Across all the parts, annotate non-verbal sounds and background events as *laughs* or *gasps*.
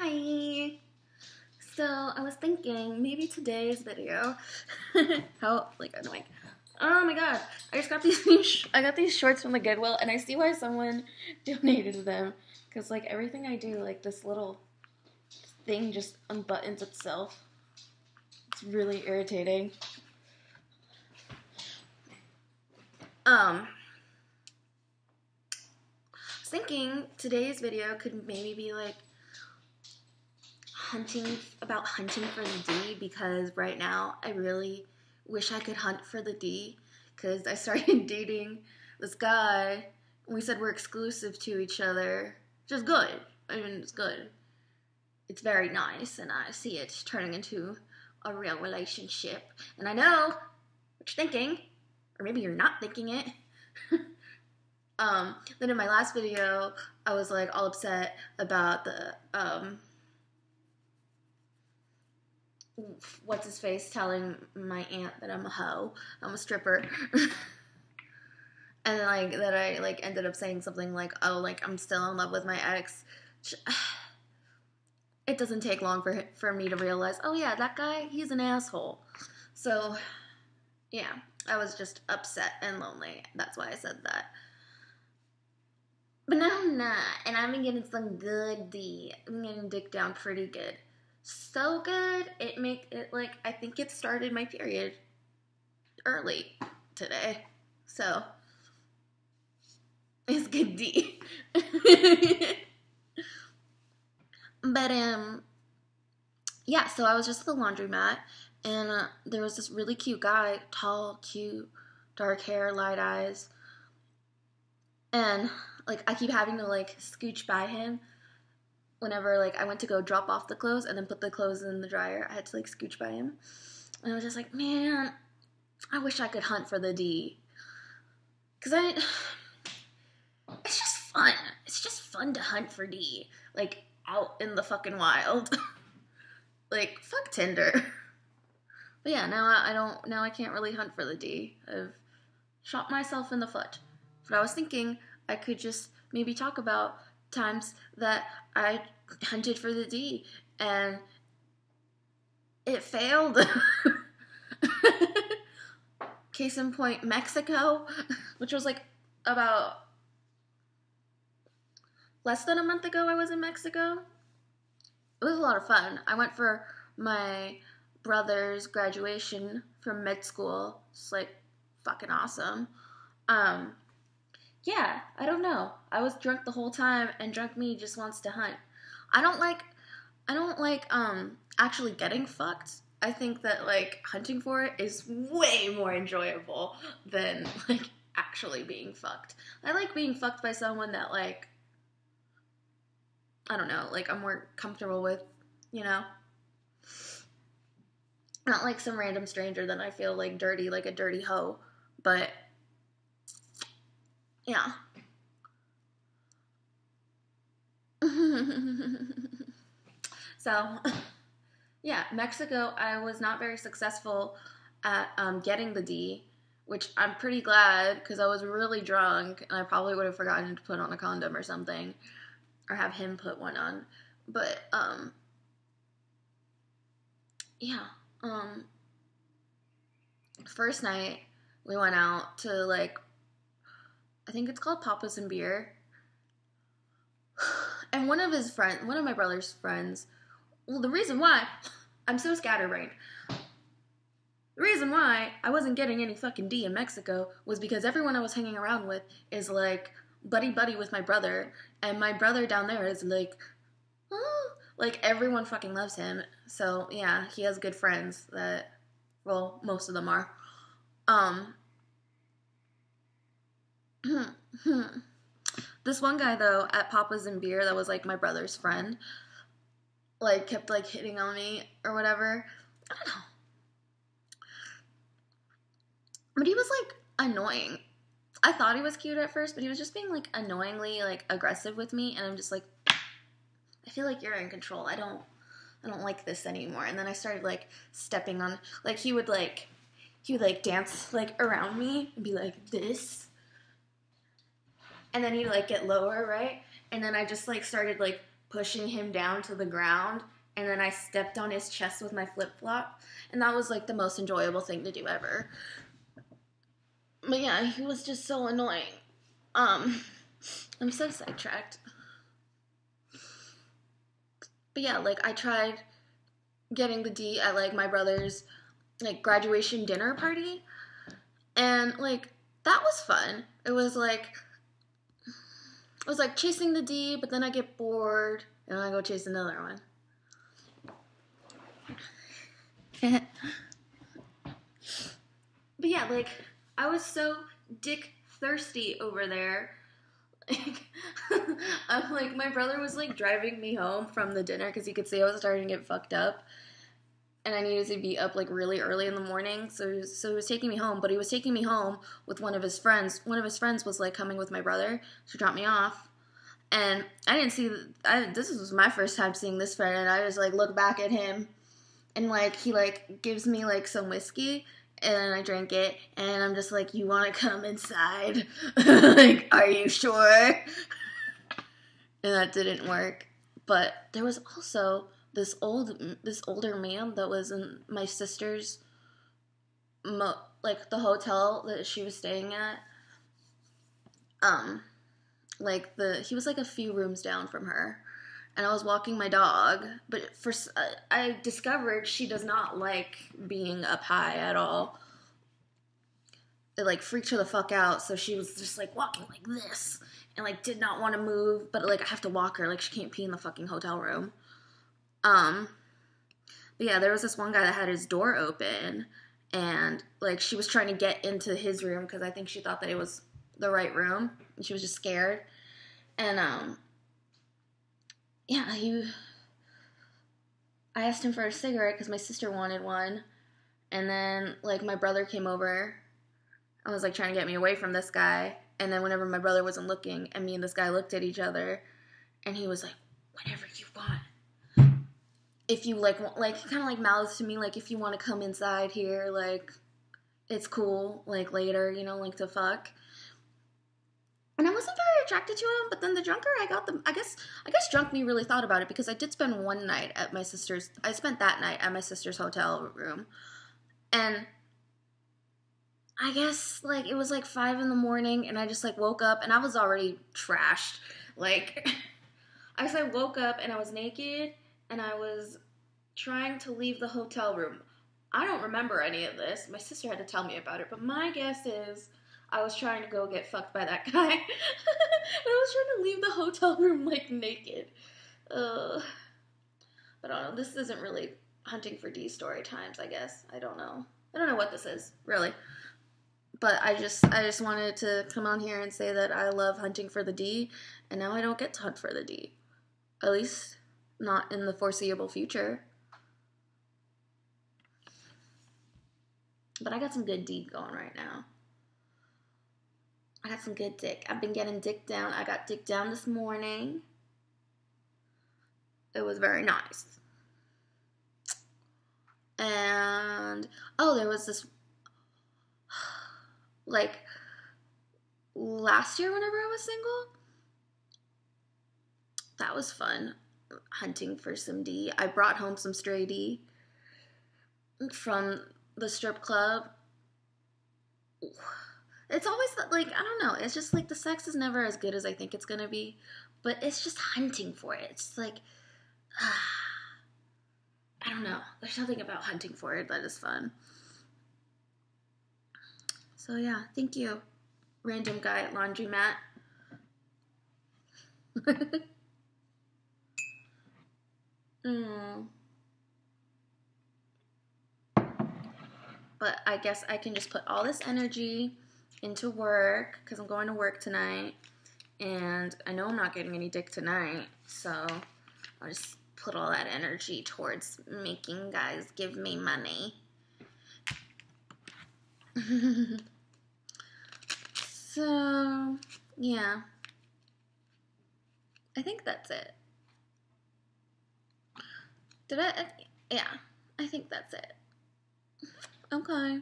Hi. So I was thinking maybe today's video. *laughs* how like annoying. Oh my god! I just got these. *laughs* I got these shorts from the Goodwill, and I see why someone *laughs* donated them. Cause like everything I do, like this little thing just unbuttons itself. It's really irritating. Um, I was thinking today's video could maybe be like hunting about hunting for the D because right now I really wish I could hunt for the D because I started *laughs* dating this guy and we said we're exclusive to each other, which is good. I mean, it's good. It's very nice, and I see it turning into a real relationship. And I know what you're thinking, or maybe you're not thinking it. *laughs* um, then in my last video, I was like all upset about the um, what's his face telling my aunt that I'm a hoe, I'm a stripper. *laughs* and like that I like ended up saying something like, "Oh, like I'm still in love with my ex." *sighs* It doesn't take long for for me to realize, "Oh yeah, that guy, he's an asshole." So, yeah, I was just upset and lonely. That's why I said that. But now I'm not, and I've been getting some good D. I'm getting dick down pretty good so good. It make it like I think it started my period early today. So it's good D. *laughs* but um yeah, so I was just at the laundromat and uh, there was this really cute guy, tall, cute, dark hair, light eyes. And like I keep having to like scooch by him whenever like I went to go drop off the clothes and then put the clothes in the dryer, I had to like scooch by him. And I was just like, man, I wish I could hunt for the D. Cause I *sighs* it's just fun. It's just fun to hunt for D. Like out in the fucking wild. *laughs* like, fuck Tinder. *laughs* But yeah, now I, I don't now I can't really hunt for the D. I've shot myself in the foot. But I was thinking I could just maybe talk about times that I hunted for the D and it failed. *laughs* Case in point, Mexico, which was like about less than a month ago, I was in Mexico. It was a lot of fun. I went for my brother's graduation from med school. It's like fucking awesome. Um, yeah, I don't know. I was drunk the whole time, and drunk me just wants to hunt. I don't like, I don't like um actually getting fucked. I think that like hunting for it is way more enjoyable than *laughs* like actually being fucked. I like being fucked by someone that like I don't know, like I'm more comfortable with, you know. Not like some random stranger that I feel like dirty, like a dirty hoe, but yeah. *laughs* so, *laughs* yeah, Mexico, I was not very successful at um, getting the D, which I'm pretty glad because I was really drunk and I probably would have forgotten to put on a condom or something or have him put one on. But, um, yeah, um, first night we went out to like I think it's called Papa's and Beer. *sighs* And one of his friends, one of my brother's friends, well, the reason why, *laughs* I'm so scatterbrained. The reason why I wasn't getting any fucking D in Mexico was because everyone I was hanging around with is like buddy buddy with my brother, and my brother down there is like, oh, *gasps* like everyone fucking loves him. So yeah, he has good friends that, well, most of them are. Um, Hmm, hmm. this one guy though at Papa's and Beer that was like my brother's friend, like kept like hitting on me or whatever. I don't know. But he was like annoying. I thought he was cute at first, but he was just being like annoyingly like aggressive with me and I'm just like I feel like you're in control. I don't I don't like this anymore. And then I started like stepping on like he would like he would like dance like around me and be like this and then he'd like get lower, right? And then I just like started like pushing him down to the ground and then I stepped on his chest with my flip flop, and that was like the most enjoyable thing to do ever. But yeah, he was just so annoying. Um, *laughs* I'm so sidetracked. But yeah, like I tried getting the D at like my brother's like graduation dinner party, and like that was fun. It was like it was like chasing the D, but then I get bored and I go chase another one. but yeah, like I was so dick thirsty over there. *laughs* I'm like my brother was like driving me home from the dinner because he could see I was starting to get fucked up, and I needed to be up like really early in the morning. So he was, so he was taking me home, but he was taking me home with one of his friends. One of his friends was like coming with my brother to drop me off, and I didn't see. I, this was my first time seeing this friend, and I just like look back at him and like he like gives me like some whiskey and I drink it and I'm just like, You wanna come inside? *laughs* like, are you sure? *laughs* and that didn't work. But there was also this old this older man that was in my sister's mo- like the hotel that she was staying at. Um like the he was like a few rooms down from her and I was walking my dog, but for I discovered she does not like being up high at all. It like freaked her the fuck out, so she was just like walking like this and like did not want to move, but like I have to walk her like she can't pee in the fucking hotel room. Um but yeah, there was this one guy that had his door open and like she was trying to get into his room because I think she thought that it was the right room and she was just scared. And um yeah, he. I asked him for a cigarette because my sister wanted one, and then like my brother came over. I was like trying to get me away from this guy, and then whenever my brother wasn't looking, and me and this guy looked at each other, and he was like, "Whatever you want." If you like, like kind of like mouths to me, like if you want to come inside here, like it's cool. Like later, you know, like to fuck and I wasn't very attracted to him. But then the drunker I got, the I guess I guess drunk me really thought about it because I did spend one night at my sister's. I spent that night at my sister's hotel room, and I guess like it was like five in the morning, and I just like woke up and I was already trashed. Like *laughs* I I woke up and I was naked and I was trying to leave the hotel room. I don't remember any of this. My sister had to tell me about it, but my guess is I was trying to go get fucked by that *laughs* guy. And I was trying to leave the hotel room like naked. But I don't know. This isn't really hunting for D story times. I guess I don't know. I don't know what this is really. But I just I just wanted to come on here and say that I love hunting for the D, and now I don't get to hunt for the D. At least not in the foreseeable future. But I got some good D going right now. I got some good dick. I've been getting dick down. I got dick down this morning. It was very nice. And oh, there was this *sighs* like last year whenever I was single. That was fun hunting for some D. I brought home some stray D from the strip club it's always like I don't know. It's just like the sex is never as good as I think it's gonna be, but it's just hunting for it. It's like uh, *sighs* I don't know. There's something about hunting for it that is fun. So yeah, thank you, random guy at laundromat. *laughs* mm. But I guess I can just put all this energy into work because I'm going to work tonight. And I know I'm not getting any dick tonight, so I'll just put all that energy towards making guys give me money. *laughs* so, yeah. I think that's it. Did I? Yeah, I think that's it. Okay.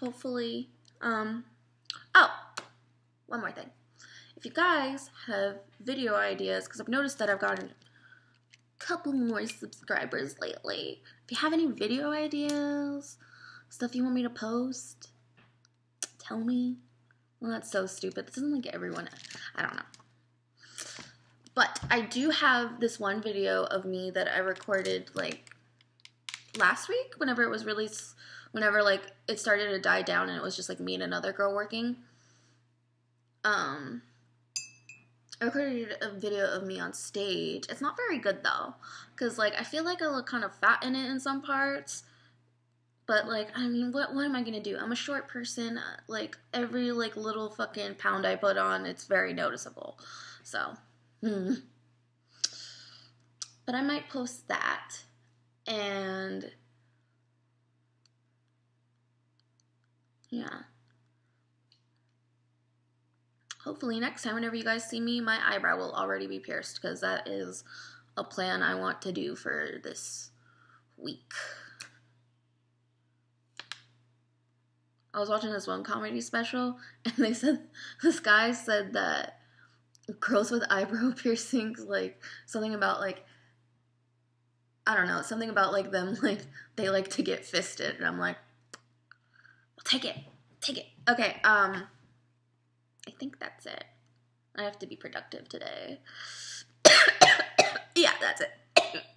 Hopefully um, oh, one more thing. if you guys have video ideas, because I've noticed that I've gotten a couple more subscribers lately. If you have any video ideas, stuff you want me to post, tell me. Well, that's so stupid. This doesn't like everyone. I don't know. But I do have this one video of me that I recorded like last week whenever it was released whenever like it started to die down and it was just like me and another girl working um I recorded a video of me on stage. It's not very good though, because like I feel like I look kind of fat in it in some parts. But like, I mean, what what am I gonna do? I'm a short person. Like every like little fucking pound I put on, it's very noticeable. So, hmm. But I might post that, and yeah hopefully next time whenever you guys see me my eyebrow will already be pierced because that is a plan i want to do for this week i was watching this one comedy special *laughs* and they said this guy said that girls with eyebrow *laughs* piercings like something about like i don't know something about like them *laughs* like they like to get fisted and i'm like take it take it okay um I think that's it. I have to be productive today. *coughs* yeah, that's it. *coughs*